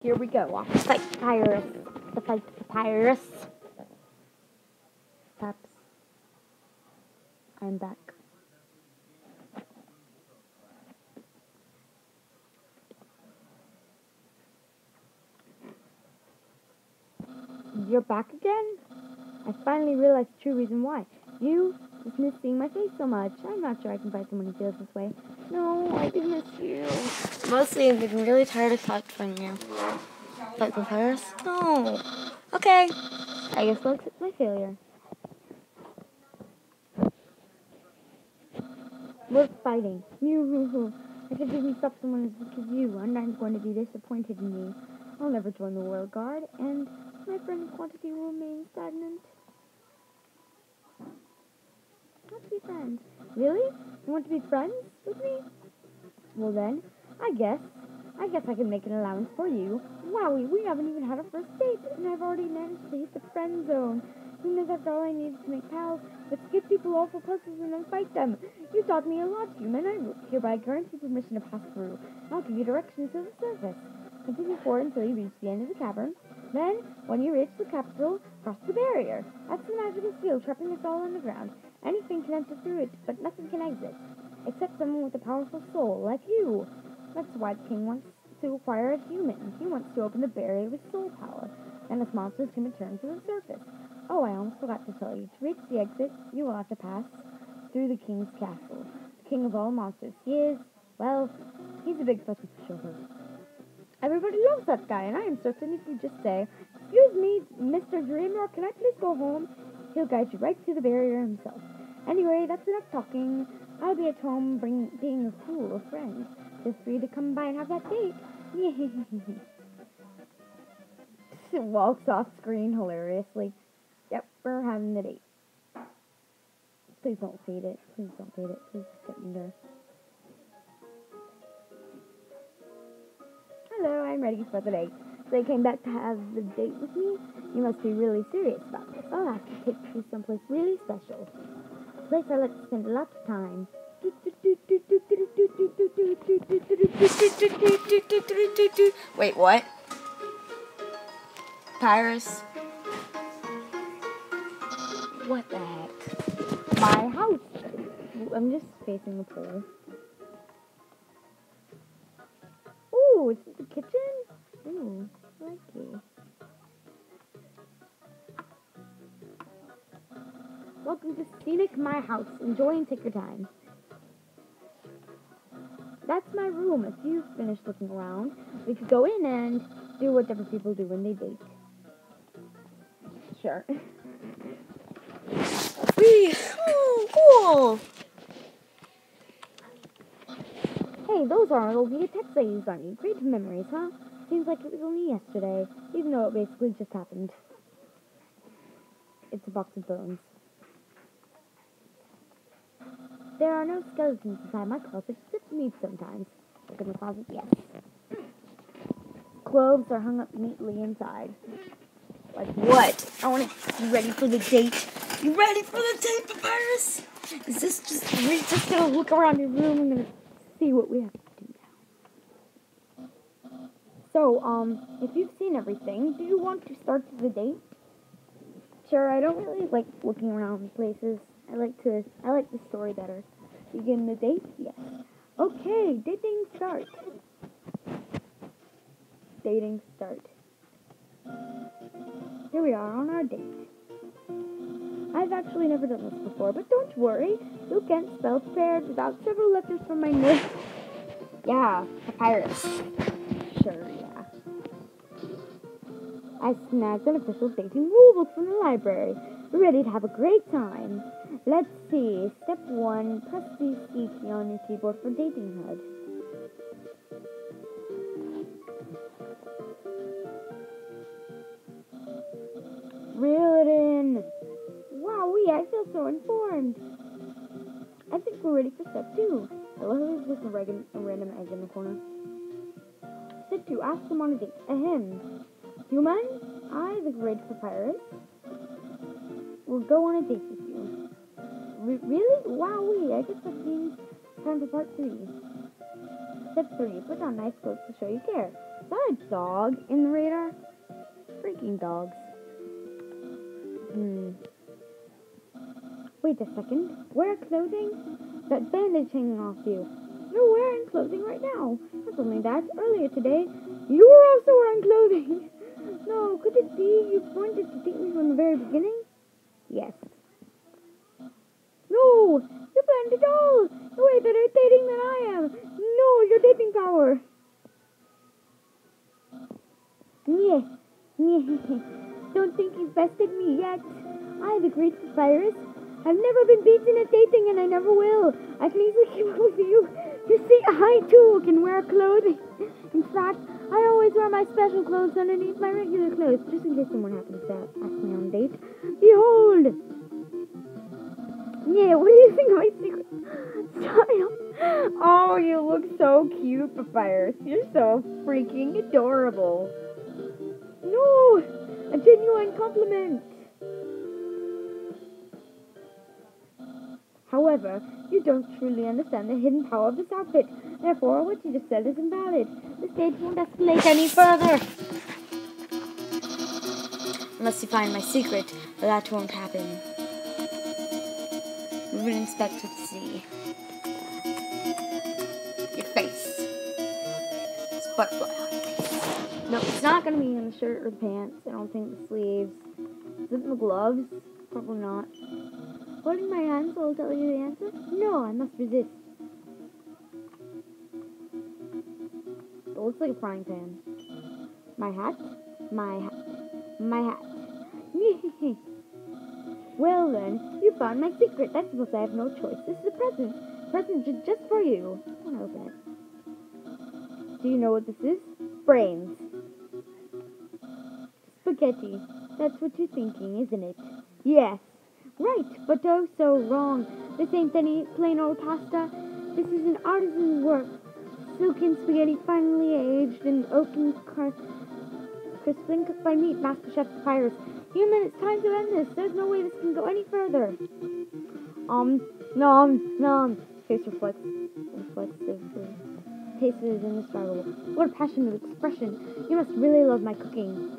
Here we go. Off fight Papyrus. The Papyrus. Paps. I'm back. You're back again? I finally realized the true reason why. You just miss seeing my face so much. I'm not sure I can fight someone who feels this way. No, I do miss you. Mostly I'm getting really tired of talking fighting you. Fight the virus? No. Okay. I guess accept my failure. We're fighting. I it didn't stop someone as weak as you, and I'm going to be disappointed in you. I'll never join the Royal Guard, and my friend quantity will remain stagnant. Let's be friends. Really? You want to be friends with me? Well then, I guess. I guess I can make an allowance for you. Wowie, we haven't even had a first date, and I've already managed to hit the friend zone. Who knows that's all I need to make pals, but to give people awful puzzles and then fight them. You taught me a lot, human. I hereby grant you permission to pass through. I'll give you directions to the surface. Continue forward until you reach the end of the cavern. Then, when you reach the capital, cross the barrier. That's the magical seal trapping us all underground. Anything can enter through it, but nothing can exit. Except someone with a powerful soul, like you. That's why the king wants to acquire a human. He wants to open the barrier with soul power. And the monsters can return to the surface. Oh, I almost forgot to tell you. To reach the exit, you will have to pass through the king's castle. The king of all monsters. He is, well, he's a big fussy pushover. Everybody loves that guy, and I am certain if you just say, Excuse me, Mr. Dreemurr, can I please go home? He'll guide you right to the barrier himself. Anyway, that's enough talking. I'll be at home bring, being a cool friend. Feel free to come by and have that date. Walks off screen hilariously. Yep, we're having the date. Please don't fade it. Please don't fade it. Please get me there. Hello, I'm ready for the date. So you came back to have the date with me? You must be really serious about this. I'll have to take you someplace really special. Place I like to spend a lot of time. Wait, what? Pyrus? What the heck? My house. I'm just facing the pool. Ooh, is this the kitchen? Hmm, Ooh, likey. Welcome to Scenic My House. Enjoy and take your time. That's my room. If you've finished looking around, we could go in and do what different people do when they date. Sure. Wee! Oh, cool! Hey, those are all the texts I used on you. Great memories, huh? Seems like it was only yesterday, even though it basically just happened. It's a box of bones. There are no skeletons inside my closet, just me sometimes. Look in the closet, yes. Clothes are hung up neatly inside. Like what? I want to. You ready for the date? You ready for the date, Papyrus? Is this just. We're just gonna look around your room and see what we have to do now. So, um, if you've seen everything, do you want to start the date? Sure, I don't really like looking around places. I like to, I like the story better. Begin the date? Yes. Okay, dating start. Dating start. Here we are on our date. I've actually never done this before, but don't worry. You can't spell spared without several letters from my name. Yeah, Papyrus. Sure. I snagged an official dating rulebook from the library. Ready to have a great time. Let's see. Step one, press the C key on your keyboard for dating HUD. Reel it in. Wowee, I feel so informed. I think we're ready for step two. I love just a, reg- a random egg in the corner. Step two, ask them on a date. Ahem. Human, I, the great papyrus, will go on a date with you. Re- really? Wowee, I guess that means time for part three. Step three, put on nice clothes to show you care. Is that a dog in the radar? Freaking dogs. Hmm. Wait a second. Wear clothing? That bandage hanging off you. You're wearing clothing right now. Not only that, earlier today, you were also wearing clothing. No, could it be you wanted to date me from the very beginning? Yes. No, you're playing all! doll. You're way better at dating than I am. No, your dating power. Yeah, yeah. Don't think you've bested me yet. I, the great virus, I've never been beaten at dating and I never will. I can easily keep up with you. You see, I too can wear clothing. In fact, I always wear my special clothes underneath my regular clothes, just in case someone happens to ask me on a date. Behold! Yeah, what do you think of my secret style? Oh, you look so cute, Papyrus. You're so freaking adorable. No! A genuine compliment! However, you don't truly understand the hidden power of this outfit. Therefore, what you just said is invalid. The stage won't escalate any further. Unless you find my secret, but that won't happen. We will inspect to see. Your face. It's butterfly. No, it's not going to be in the shirt or the pants. I don't think the sleeves. Is it in the gloves? Probably not. Holding my hand so I'll tell you the answer? No, I must resist. It looks like a frying pan. My hat? My hat. My hat. well then, you found my secret. I suppose I have no choice. This is a present. A Present just for you. I want to open it. Do you know what this is? Brains. Spaghetti. That's what you're thinking, isn't it? Yes. Right, but oh so wrong. This ain't any plain old pasta. This is an artisan's work. Silken spaghetti finely aged in oaken crispling cooked by meat, Master Chef Papyrus. Human, it's time to end this. There's no way this can go any further. Um, nom, nom. Face reflects, reflexively. Tasted indescribable. What a passionate expression. You must really love my cooking.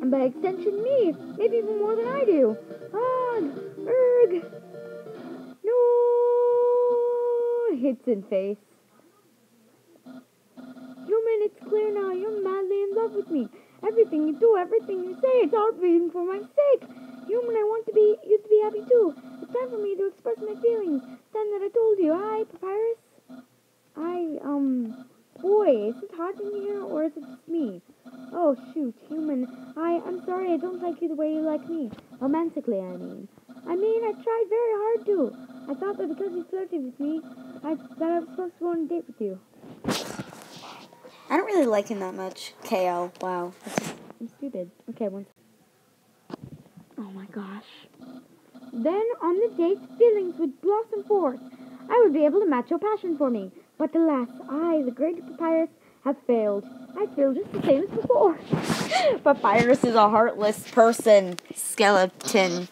And by extension, me. Maybe even more than I do. Ugh! Erg! No! Hits in face. Human, it's clear now. You're madly in love with me. Everything you do, everything you say, it's all being for my sake. Human, I want to be you to be happy too. It's time for me to express my feelings. Time that I told you. I, Papyrus. I, um, boy, is it hot in here or is it just me? Oh, shoot, human. I, I'm sorry, I don't like you the way you like me. Romantically, I mean. I mean, I tried very hard to. I thought that because you flirted with me, I, that I was supposed to go on a date with you. I don't really like him that much. KO. Wow. I'm stupid. Okay, one. Oh my gosh. Then, on the date, feelings would blossom forth. I would be able to match your passion for me. But alas, I, the great papyrus, have failed. I feel just the same as before. Papyrus is a heartless person. Skeleton.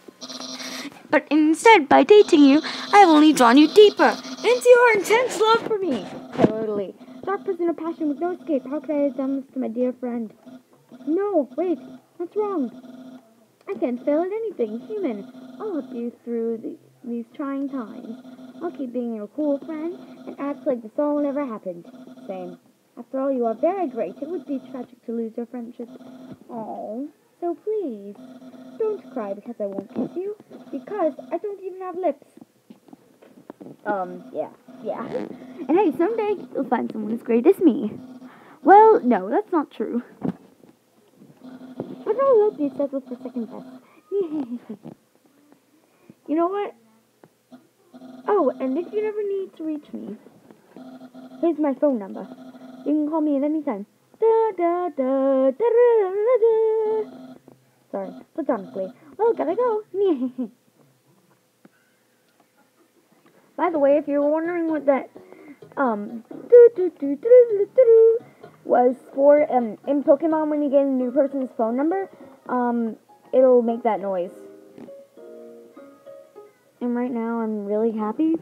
But instead, by dating you, I have only drawn you deeper into your intense love for me. Totally. Dark prison of passion with no escape. How could I have done this to my dear friend? No, wait. What's wrong? I can't fail at anything. Human. I'll help you through the, these trying times. I'll keep being your cool friend and act like this all never happened. Same. After all, you are very great. It would be tragic to lose your friendship. Oh, so please, don't cry because I won't kiss you. Because I don't even have lips. Um, yeah, yeah. And hey, someday you'll find someone as great as me. Well, no, that's not true. But I'll let you settle for second best. you know what? Oh, and if you ever need to reach me, here's my phone number. You can call me at any time. Da, da, da. Sorry, platonically. Well, gotta go. By the way, if you're wondering what that um was for, um, in Pokemon when you get a new person's phone number, um, it'll make that noise. And right now, I'm really happy.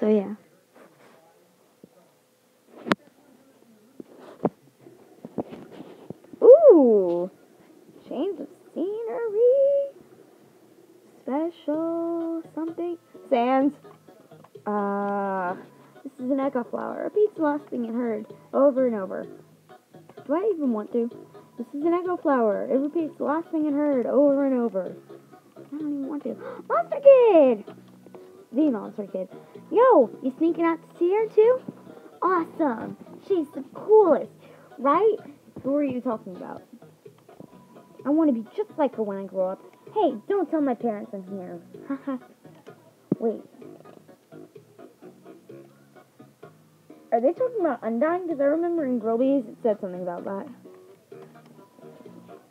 So yeah. Sans. Uh, this is an echo flower. Repeats the last thing it heard over and over. Do I even want to? This is an echo flower. It repeats the last thing it heard over and over. I don't even want to. Monster Kid! The Monster Kid. Yo, you sneaking out to see her too? Awesome. She's the coolest, right? Who are you talking about? I want to be just like her when I grow up. Hey, don't tell my parents I'm here. Wait. Are they talking about Undyne? Because I remember in Grillby's it said something about that.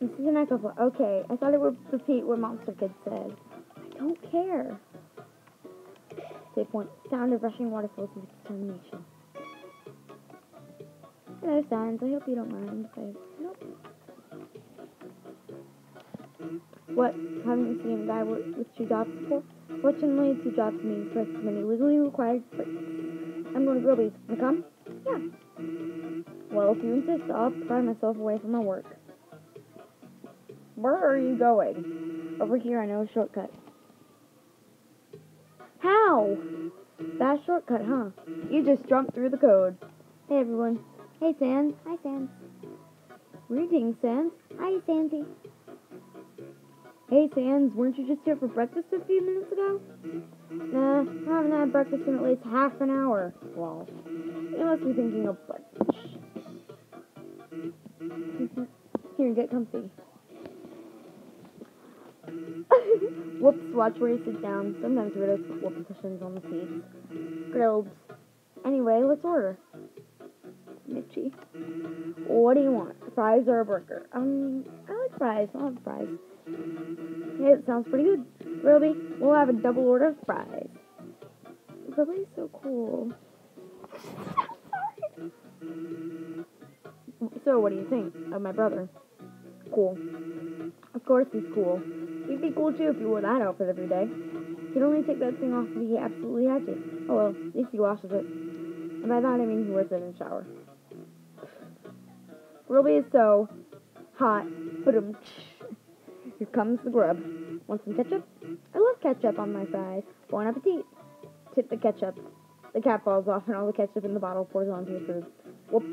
This is an echo. flo- Okay, I thought it would repeat what Monster Kid said. I don't care. Save point. Sound of rushing waterfalls with determination. Hello, Sans. I hope you don't mind. if What? Haven't you seen a guy with, two jobs before? Fortunately, two jobs means twice as many legally required. I'm going to Grillby's. You come? Yeah. Well, if you insist, I'll pry myself away from my work. Where are you going? Over here, I know a shortcut. How? That shortcut, huh? You just jumped through the code. Hey, everyone. Hey, Sans. Hi, Sans. Greetings, Sans. Hi, Sansy. Hey, Sans, weren't you just here for breakfast a few minutes ago? Nah, I haven't had breakfast in at least half an hour. Well, you must be thinking of lunch. Here, get comfy. Whoops, watch where you sit down. Sometimes weirdos put whoopee cushions on the seats. Grilled. Anyway, let's order. Mitchy. What do you want? Fries or a burger? Um, I like fries. I'll have fries. Hey, that sounds pretty good. Ruby, we'll have a double order of fries. Ruby's so cool. so, what do you think of my brother? Cool. Of course he's cool. He'd be cool too if he wore that outfit every day. He'd only take that thing off if he absolutely had to. Oh well, at least he washes it. And by that I mean he wears it in the shower. Ruby is so hot. Put him. Here comes the grub. Want some ketchup? I love ketchup on my fries. Bon appetit. Tip the ketchup. The cap falls off and all the ketchup in the bottle pours onto your food. Whoops.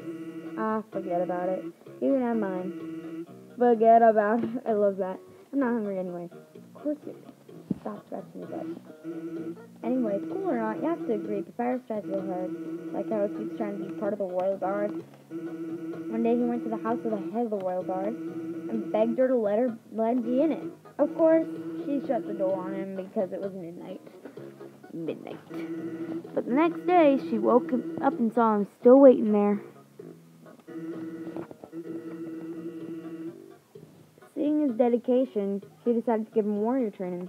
Ah, forget about it. You can have mine. Forget about it. I love that. I'm not hungry anyway. Of course you Stop scratching your butt. Anyway, cool or not, you have to agree, Papyrus tries real hard. Like how he keeps trying to be part of the royal guard. One day he went to the house of the head of the royal guard and begged her to let her let him be in it. Of course, she shut the door on him because it was midnight. Midnight. But the next day, she woke him up and saw him still waiting there. Seeing his dedication, she decided to give him warrior training.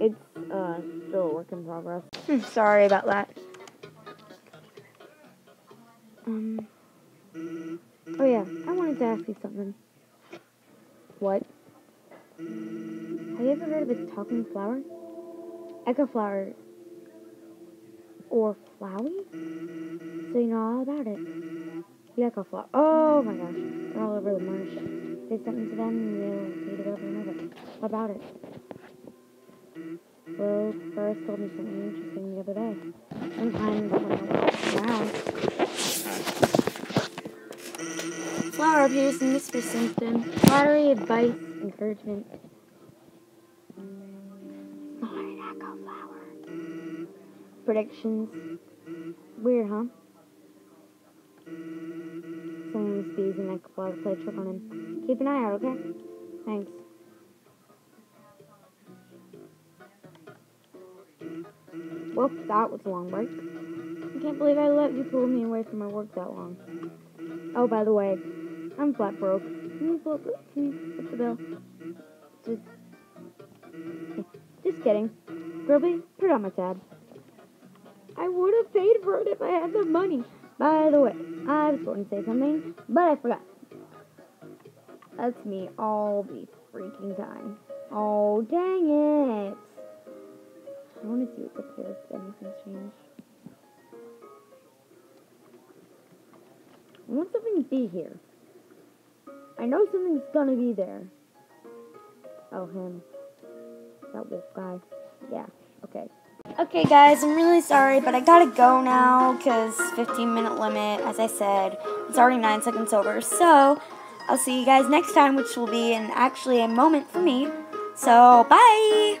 It's uh still a work in progress. Hmm, sorry about that. Um. Oh yeah, I wanted to ask you something. What? Have you ever heard of a talking flower? Echo flower. Or Flowey? So you know all about it. The echo flower. Oh my gosh. They're all over the marsh. Say something to them and they'll read it over and over. What about it? Well, Ferris told me something interesting the other day. Whisper symptom. Flattery, advice, encouragement. Echo flower. Predictions. Weird, huh? Someone must be using echo flower to play a trick on him. Keep an eye out, okay? Thanks. Well, that was a long break. I can't believe I let you pull me away from my work that long. Oh, by the way, I'm flat broke. Can you flip, can you flip the bill? Just, just kidding. Grillby, put it on my tab. I would have paid for it if I had the money. By the way, I was going to say something, but I forgot. That's me all the freaking time. Oh, dang it. I want to see what's up here if anything's changed. I want something to be here. I know something's gonna be there. Oh, him. That wolf guy. Yeah, okay. Okay, guys, I'm really sorry, but I gotta go now because 15 minute limit, as I said, it's already 9 seconds over. So, I'll see you guys next time, which will be in actually a moment for me. So, bye!